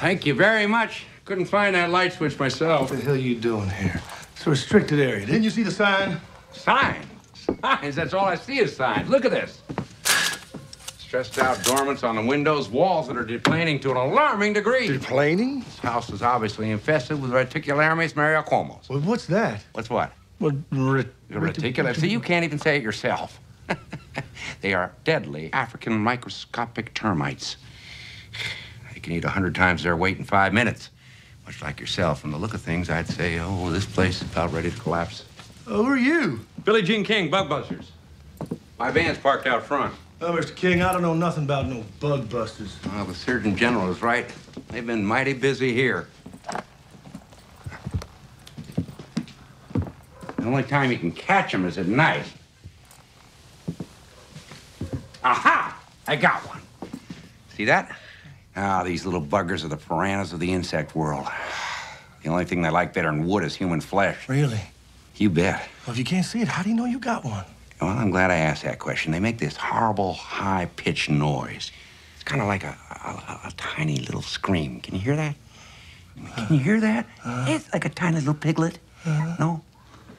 thank you very much. Couldn't find that light switch myself. What the hell are you doing here? It's a restricted area. Didn't you see the sign? Signs. Signs. That's all I see is signs. Look at this. Stressed out dormants on the windows, walls that are deplaning to an alarming degree. Deplaning? This house is obviously infested with reticularis mariacomos. Well, what's that? What's what? Well, re- Reticulate. See, you can't even say it yourself. they are deadly African microscopic termites. They can eat a hundred times their weight in five minutes. Much like yourself. From the look of things, I'd say, oh, this place is about ready to collapse. Oh, who are you? Billie Jean King, Bug Busters. My van's parked out front. Oh, Mr. King, I don't know nothing about no bug busters. Well, the Surgeon General is right. They've been mighty busy here. The only time you can catch them is at night. Aha! I got one. See that? Ah, these little buggers are the piranhas of the insect world. The only thing they like better than wood is human flesh. Really? You bet. Well, if you can't see it, how do you know you got one? Well, I'm glad I asked that question. They make this horrible, high pitched noise. It's kind of like a, a, a tiny little scream. Can you hear that? Can you hear that? it's like a tiny little piglet. No?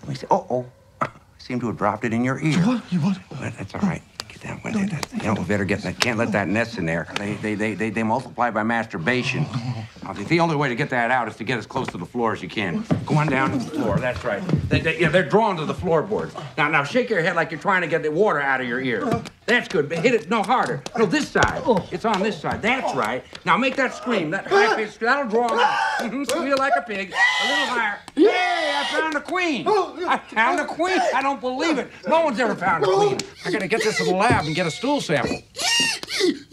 Let me see. Oh, oh. I seem to have dropped it in your ear. You What? You what? That's all right. Get that one. You know, we better get that. Can't let that nest in there. They, they, they, they, they multiply by masturbation. Now, the- the only way to get that out is to get as close to the floor as you can. Go on down to the floor. That's right. They, they, yeah, they're drawn to the floorboards. Now, now, shake your head like you're trying to get the water out of your ear. That's good. But hit it no harder. No, this side. It's on this side. That's right. Now make that scream. That high pitch. That'll draw them out. Squeal like a pig. A little higher. Yay! I found a queen. Oh, I found a queen. I don't believe it. No one's ever found a queen. I gotta get this to the lab and get a stool sample.